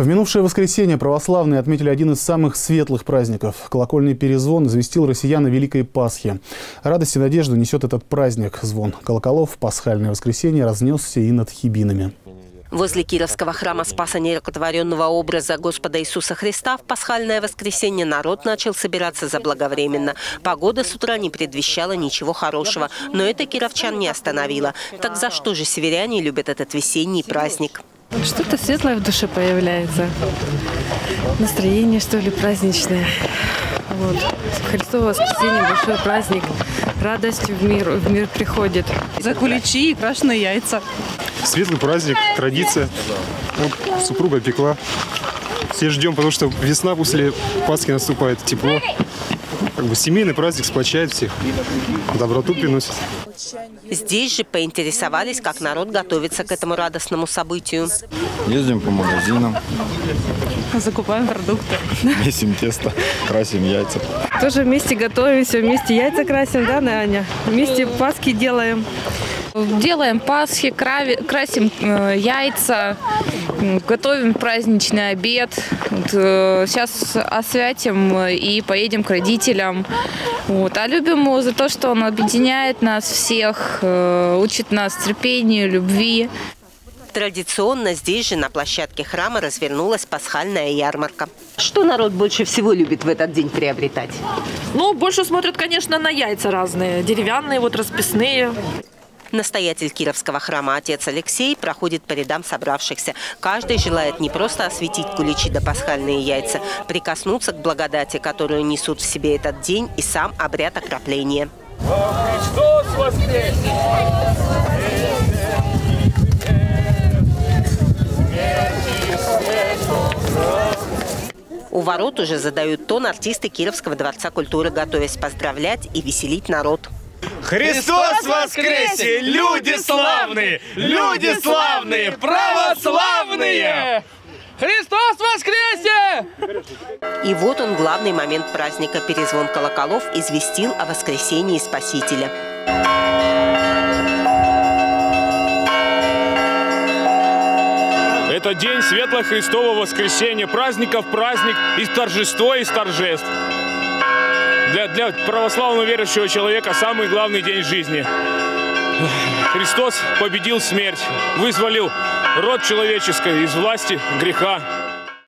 В минувшее воскресенье православные отметили один из самых светлых праздников. Колокольный перезвон известил россиян о Великой Пасхе. Радость и надежду несет этот праздник. Звон колоколов в пасхальное воскресенье разнесся и над хибинами. Возле Кировского храма Спаса Нерокотворенного образа Господа Иисуса Христа в пасхальное воскресенье народ начал собираться заблаговременно. Погода с утра не предвещала ничего хорошего, но это кировчан не остановило. Так за что же северяне любят этот весенний праздник? Что-то светлое в душе появляется. Настроение, что ли, праздничное. Вот. Христово воскресенье, большой праздник. Радость в мир, в мир приходит. За куличи и крашеные яйца. Светлый праздник, традиция. Вот супруга пекла. Все ждем, потому что весна после Пасхи наступает, тепло. Как бы семейный праздник сплочает всех, доброту приносит. Здесь же поинтересовались, как народ готовится к этому радостному событию. Ездим по магазинам, Закупаем продукты. месим тесто, красим яйца. Тоже вместе готовимся, вместе яйца красим, да, Аня? Вместе паски делаем. Делаем пасхи, крави- красим э, яйца, готовим праздничный обед. Вот, э, сейчас освятим э, и поедем к родителям. Вот. А любим его за то, что он объединяет нас всех, э, учит нас терпению, любви. Традиционно здесь же на площадке храма развернулась пасхальная ярмарка. Что народ больше всего любит в этот день приобретать? Ну, больше смотрят, конечно, на яйца разные. Деревянные, вот расписные. Настоятель Кировского храма отец Алексей проходит по рядам собравшихся. Каждый желает не просто осветить куличи да пасхальные яйца, прикоснуться к благодати, которую несут в себе этот день и сам обряд окропления. У ворот уже задают тон артисты Кировского дворца культуры, готовясь поздравлять и веселить народ. Христос воскресе! Люди славные! Люди славные! Православные! Христос воскресе! И вот он, главный момент праздника. Перезвон колоколов известил о воскресении Спасителя. Это день Светлого Христового воскресения, праздников праздник, из торжества из торжеств. Для, для православного верующего человека самый главный день жизни. Христос победил смерть, вызволил род человеческий из власти греха.